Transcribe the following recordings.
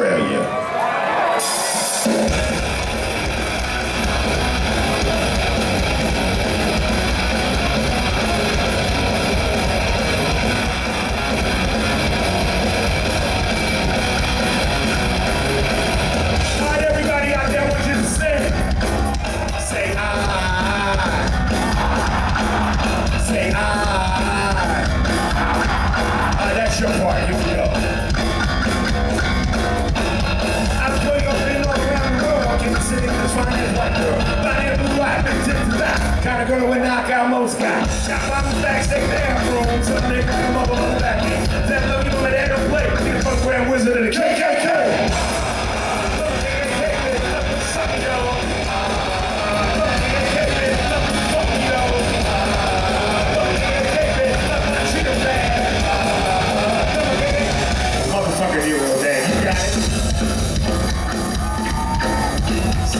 Australia. White girl. Body of blue eye, big tip to that. Kind of girl would knock out most guys. Got bombs backstage bathroom,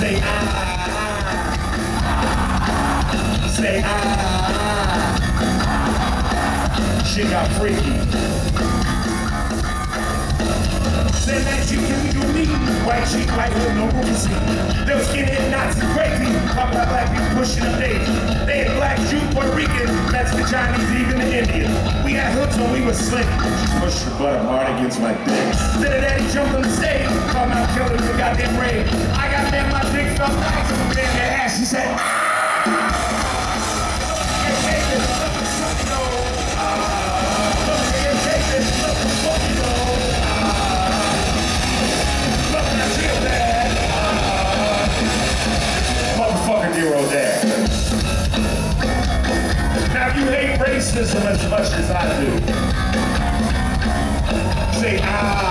Say ah. Say ah. Shit got freaky. Then that you can do me. White sheet, white hood, no room to see. Them skinhead Nazis crazy. Talk about black people pushing them days. They had black, Jew, Puerto Rican, Mexican, Chinese, even the Indian. We had hoods when we was slick. Push your butt hard against my dick. Then a daddy jumped on the stage. Talking about killing the goddamn raid. I got Motherfucker Nero Dad. Now you hate racism as much as I do. Say ah.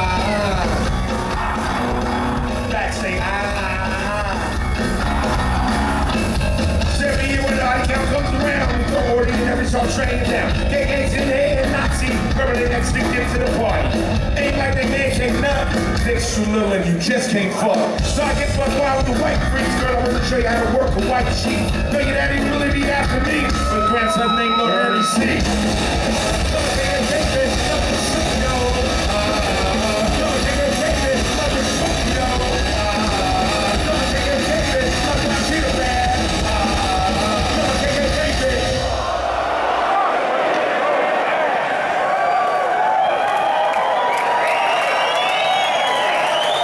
Every song training down. KK's in the head, Nazi, permanent next get to the party. Ain't like they man can't nut. Dick's too little and you just can't fuck. So I get fucked wild with the white freaks, girl. I wanna show you how to work a white sheet. Know your daddy really be after me, but grandson ain't no Ernie C.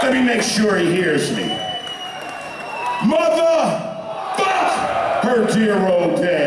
Let me make sure he hears me. Mother, fuck her dear old dad.